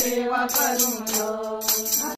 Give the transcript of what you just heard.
सेवा करूँ